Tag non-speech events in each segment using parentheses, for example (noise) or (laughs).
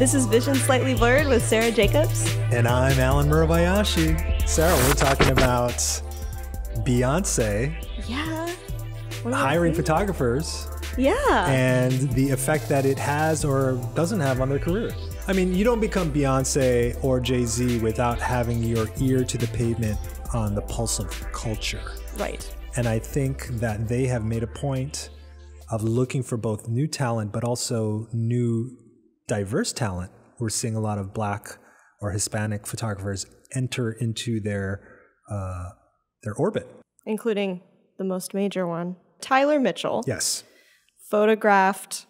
This is Vision Slightly Blurred with Sarah Jacobs. And I'm Allen Murabayashi. Sarah, we're talking about Beyonce Yeah. hiring photographers Yeah. and the effect that it has or doesn't have on their career. I mean, you don't become Beyonce or Jay Z without having your ear to the pavement on the pulse of culture. right. And I think that they have made a point of looking for both new talent, but also new diverse talent. We're seeing a lot of black or Hispanic photographers enter into their uh, their orbit. Including the most major one. Tyler Mitchell Yes. photographed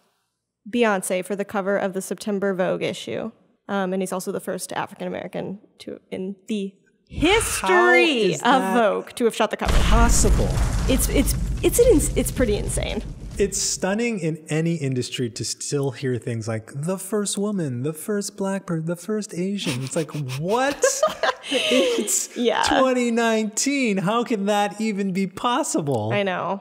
Beyonce for the cover of the September Vogue issue. Um, and he's also the first African American to in the history of Vogue to have shot the cover. Possible. It's it's it's an ins- it's pretty insane. It's stunning in any industry to still hear things like the first woman, the first black person, the first Asian. It's like, what? (laughs) it's Yeah. 2019. How can that even be possible? I know.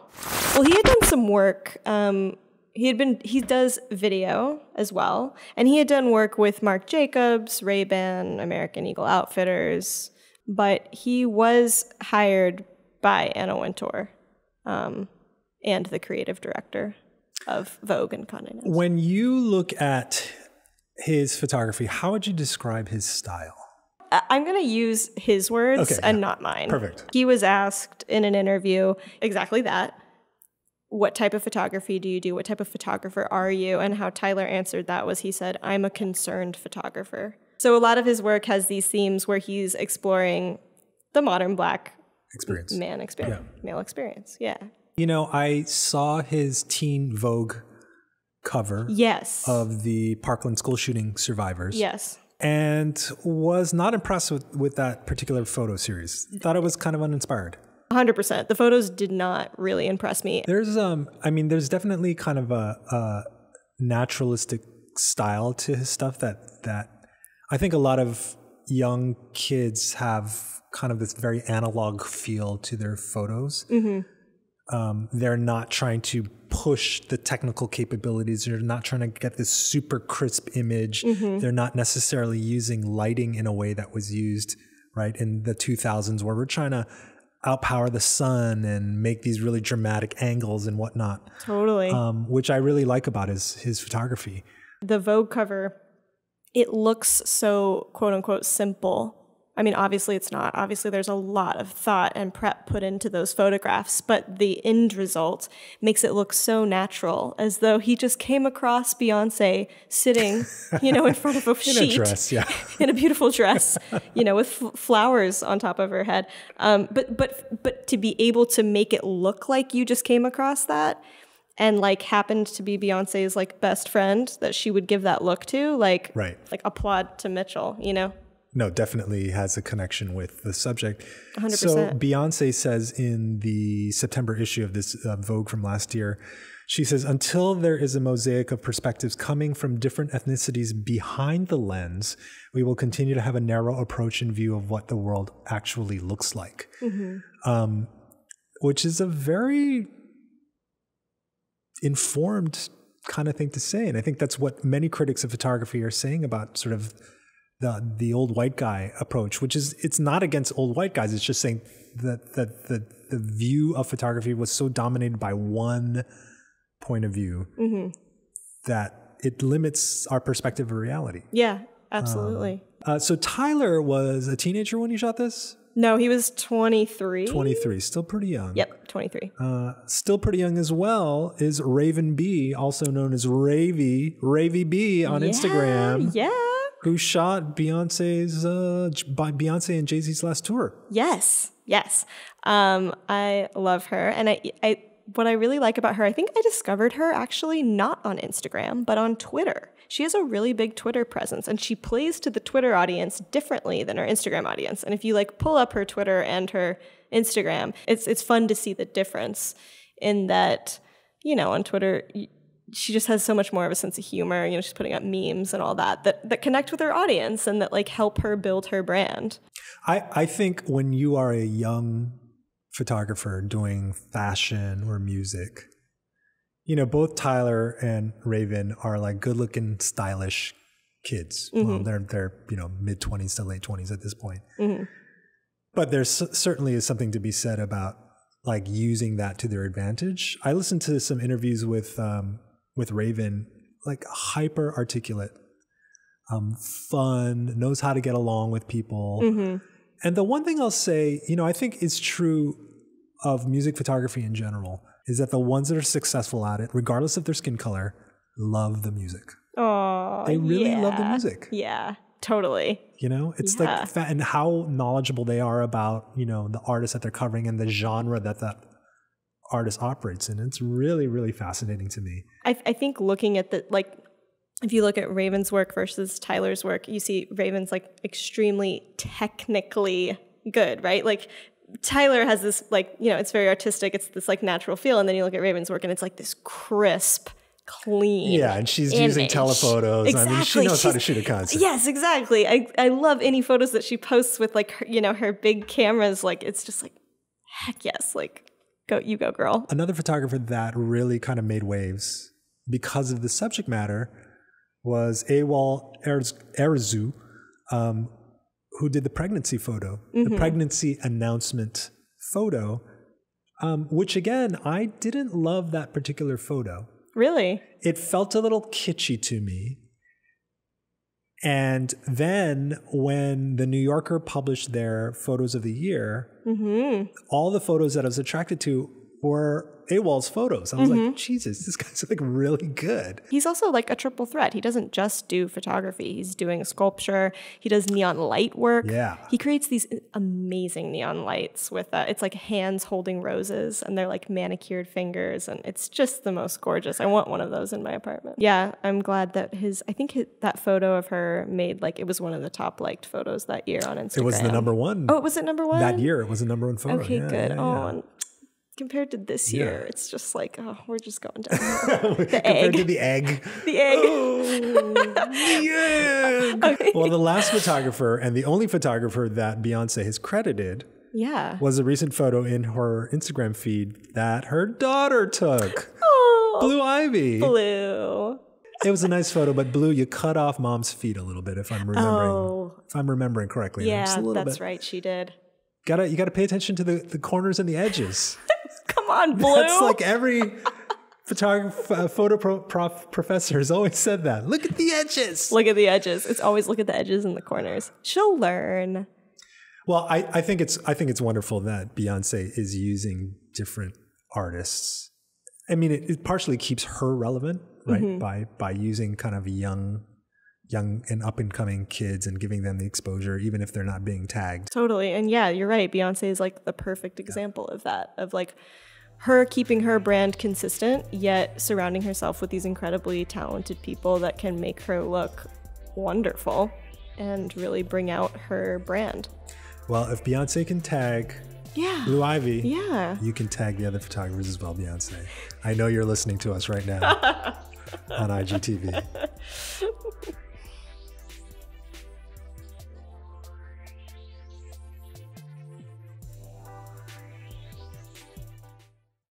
Well, he had done some work. Um, he had been he does video as well, and he had done work with Marc Jacobs, Ray Ban, American Eagle Outfitters. But he was hired by Anna Wintour, um, and the creative director of Vogue and Condé Nast. When you look at his photography, how would you describe his style? I- I'm going to use his words Okay, and yeah. not mine. Perfect. He was asked in an interview exactly that. What type of photography do you do? What type of photographer are you? And how Tyler answered that was he said, I'm a concerned photographer. So a lot of his work has these themes where he's exploring the modern black Experience. man experience, male experience. Yeah. You know, I saw his teen Vogue cover Yes. of the Parkland school shooting survivors. yes. and was not impressed with, with that particular photo series. Thought it was kind of uninspired. 100%. The photos did not really impress me. There's um I mean there's definitely kind of a, a naturalistic style to his stuff that that I think a lot of young kids have kind of this very analog feel to their photos. Um, they're not trying to push the technical capabilities. They're not trying to get this super crisp image. They're not necessarily using lighting in a way that was used right in the 2000s, where we're trying to outpower the sun and make these really dramatic angles and whatnot, Totally. um, which I really like about his his photography. the Vogue cover, it looks so quote unquote simple. I mean, obviously it's not. Obviously, there's a lot of thought and prep put into those photographs, but the end result makes it look so natural, as though he just came across Beyonce sitting, you know, in front of a (laughs) In sheet a dress, yeah. (laughs) in a beautiful dress, you know, with flowers on top of her head. Um, but but but to be able to make it look like you just came across that, and like happened to be Beyonce's like best friend that she would give that look to, like Right. like applaud to Mitchell, you know. No, definitely has a connection with the subject. 100%. So Beyonce says in the September issue of this uh, Vogue from last year, she says, until there is a mosaic of perspectives coming from different ethnicities behind the lens, we will continue to have a narrow approach in view of what the world actually looks like. Um, which is a very informed kind of thing to say. And I think that's what many critics of photography are saying about sort of the the old white guy approach, which is it's not against old white guys. It's just saying that that the the view of photography was so dominated by one point of view that it limits our perspective of reality. Yeah, absolutely. Uh, so Tyler was a teenager when he shot this. no, he was 23. Twenty three, still pretty young. Yep, 23. Uh, still pretty young as well is Raven B, also known as Ravie, Ravie B on Instagram, Yeah. Who shot Beyonce's uh, by Beyonce and Jay Z's last tour. Yes, yes. Um, I love her, and I, I, what I really like about her, I think I discovered her actually not on Instagram, but on Twitter. She has a really big Twitter presence, and she plays to the Twitter audience differently than her Instagram audience. And if you like pull up her Twitter and her Instagram, it's it's fun to see the difference in that. You know, on Twitter. She just has so much more of a sense of humor. You know, she's putting up memes and all that that that connect with her audience and that like help her build her brand. I, I think when you are a young photographer doing fashion or music, you know, both Tyler and Raven are like good looking, stylish kids. Mm-hmm. Well, they're they're you know mid twenties to late twenties at this point. Mm-hmm. But there certainly is something to be said about like using that to their advantage. I listened to some interviews with um, with Raven, like hyper articulate, um, fun, knows how to get along with people. Mm-hmm. And the one thing I'll say, you know, I think is true of music photography in general is that the ones that are successful at it, regardless of their skin color, love the music. Oh, They really love the music. Yeah, totally. You know, it's Yeah. like and how knowledgeable they are about you know the artist that they're covering and the genre that that artist operates in. It's really really fascinating to me. I, I think looking at the like if you look at Raven's work versus Tyler's work, you see Raven's like extremely technically good, right? Like Tyler has this like, you know, it's very artistic, it's this like natural feel, and then you look at Raven's work and it's like this crisp, clean. Yeah, and she's using image. telephotos. I mean, she Exactly. knows how to shoot a concert. Yes, exactly. I, I love any photos that she posts with like her, you know, her big cameras. Like it's just like, heck yes, like go you go girl. Another photographer that really kind of made waves because of the subject matter was Awol Erz- Erzu, um, who did the pregnancy photo, the pregnancy announcement photo, um, which again, I didn't love that particular photo. Really? It felt a little kitschy to me. And then when the New Yorker published their photos of the year, Mm-hmm. all the photos that I was attracted to were AWOL's photos. I was like, Jesus, this guy's like really good. He's also like a triple threat. He doesn't just do photography. He's doing sculpture. He does neon light work. Yeah. He creates these amazing neon lights with uh, it's like hands holding roses and they're like manicured fingers and it's just the most gorgeous. I want one of those in my apartment. Yeah, I'm glad that his I think his, that photo of her made like it was one of the top liked photos that year on Instagram. It was the number one Oh, was it number 1? that year. It was the number one photo. Okay, Yeah, good. yeah, oh, yeah. Compared to this year, it's just like, oh, we're just going (laughs) down. (laughs) Compared egg. to the egg. the egg. (laughs) the egg. Oh, well, the last photographer and the only photographer that Beyonce has credited Yeah. was a recent photo in her Instagram feed that her daughter took. Oh, Blue Ivy. blue. It was a nice photo, but Blue, you cut off mom's feet a little bit, if I'm remembering. Oh, If I'm remembering correctly. Yeah, a little that's bit. right. She did. Gotta you gotta pay attention to the, the corners and the edges. (laughs) Come on, blue. That's like every photographer, uh, photo pro, prof, professor has always said that. Look at the edges. look at the edges. It's always look at the edges and the corners. She'll learn. Well, I, I think it's I think it's wonderful that Beyonce is using different artists. I mean, it, it partially keeps her relevant, right? Mm-hmm. By by using kind of young, young and up and coming kids and giving them the exposure, even if they're not being tagged. Totally. And yeah, you're right. Beyonce is like the perfect example of that, of like her keeping her brand consistent, yet surrounding herself with these incredibly talented people that can make her look wonderful and really bring out her brand. Well, if Beyonce can tag Yeah. Blue Ivy, Yeah. you can tag the other photographers as well, Beyonce. I know you're listening to us right now (laughs) on IGTV. (laughs)